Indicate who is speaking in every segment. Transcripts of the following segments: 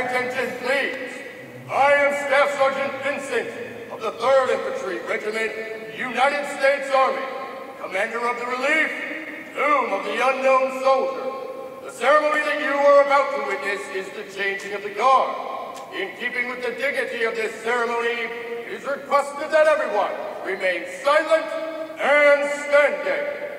Speaker 1: attention, please. I am Staff Sergeant Vincent of the 3rd Infantry Regiment, United States Army, Commander of the Relief, Tomb of the Unknown Soldier. The ceremony that you are about to witness is the changing of the guard. In keeping with the dignity of this ceremony, it is requested that everyone remain silent and standing.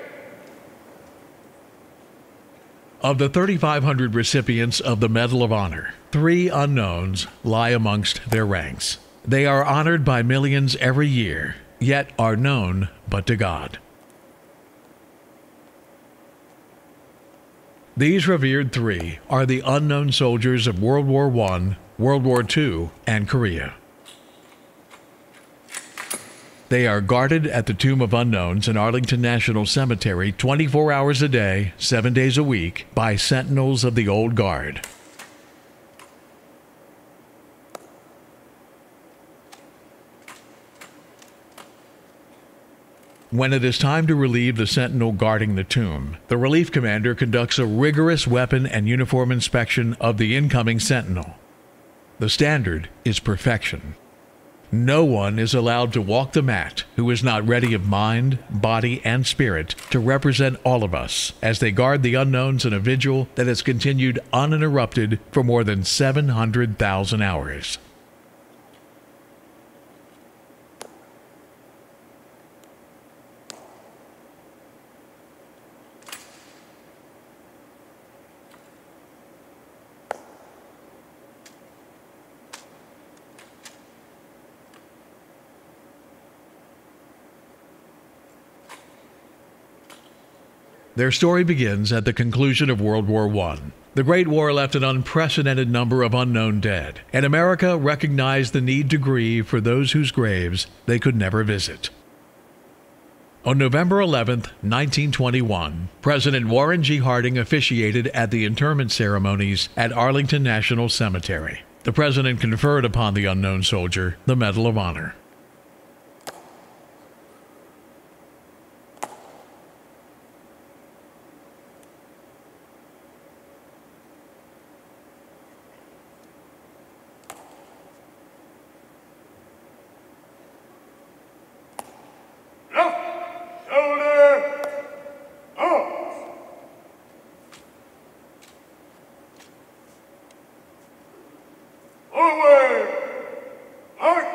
Speaker 2: Of the 3,500 recipients of the Medal of Honor, three unknowns lie amongst their ranks. They are honored by millions every year, yet are known but to God. These revered three are the unknown soldiers of World War I, World War II, and Korea. They are guarded at the Tomb of Unknowns in Arlington National Cemetery 24 hours a day, 7 days a week, by sentinels of the Old Guard. When it is time to relieve the sentinel guarding the tomb, the relief commander conducts a rigorous weapon and uniform inspection of the incoming sentinel. The standard is perfection. No one is allowed to walk the mat who is not ready of mind, body, and spirit to represent all of us as they guard the unknowns in a vigil that has continued uninterrupted for more than 700,000 hours. Their story begins at the conclusion of World War I. The Great War left an unprecedented number of unknown dead, and America recognized the need to grieve for those whose graves they could never visit. On November 11, 1921, President Warren G. Harding officiated at the interment ceremonies at Arlington National Cemetery. The president conferred upon the unknown soldier the Medal of Honor.
Speaker 1: Left shoulder, arms. Forward, march.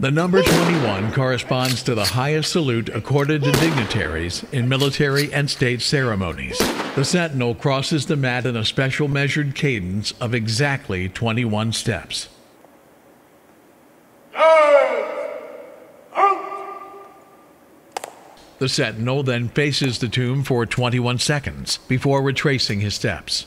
Speaker 2: The number 21 corresponds to the highest salute accorded to dignitaries in military and state ceremonies. The sentinel crosses the mat in a special measured cadence of exactly 21 steps. The sentinel then faces the tomb for 21 seconds before retracing his steps.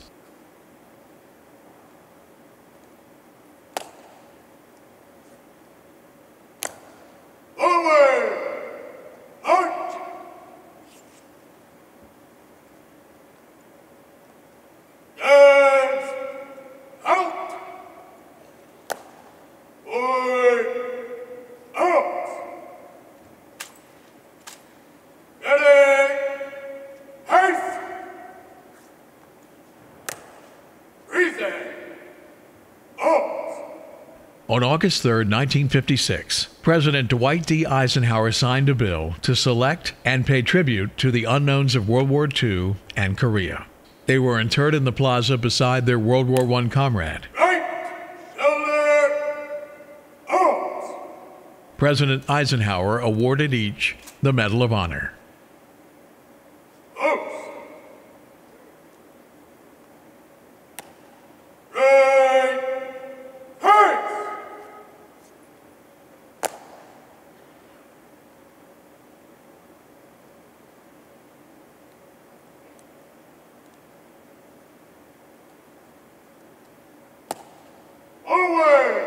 Speaker 2: On August 3, 1956, President Dwight D. Eisenhower signed a bill to select and pay tribute to the unknowns of World War II and Korea. They were interred in the plaza beside their World War I comrade.
Speaker 1: Right shoulder, arms.
Speaker 2: President Eisenhower awarded each the Medal of Honor.
Speaker 1: Forward.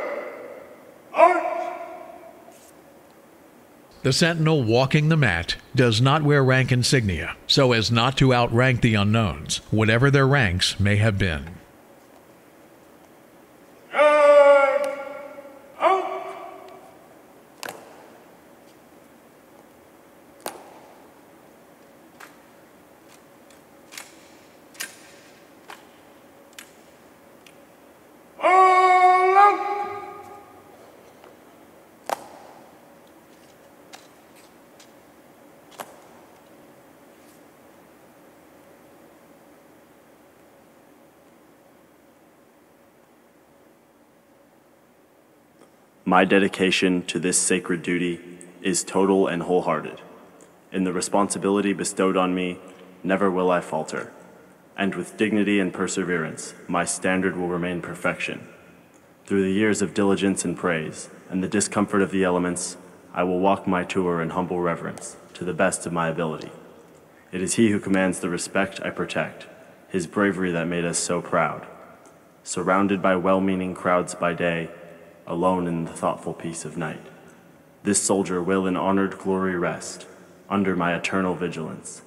Speaker 2: The sentinel walking the mat does not wear rank insignia, so as not to outrank the unknowns, whatever their ranks may have been.
Speaker 1: Guard. Out.
Speaker 3: My dedication to this sacred duty is total and wholehearted. In the responsibility bestowed on me, never will I falter. And with dignity and perseverance, my standard will remain perfection. Through the years of diligence and praise, and the discomfort of the elements, I will walk my tour in humble reverence, to the best of my ability. It is he who commands the respect I protect, his bravery that made us so proud. Surrounded by well meaning crowds by day, alone in the thoughtful peace of night. This soldier will in honored glory rest, under my eternal vigilance.